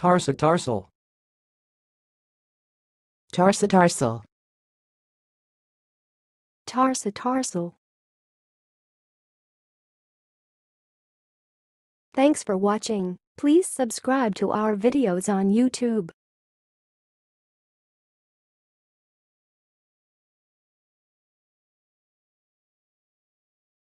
Tarsa tarsal. Tarsa tarsal. Tarsa tarsal. Thanks for watching. Please subscribe to our videos on YouTube.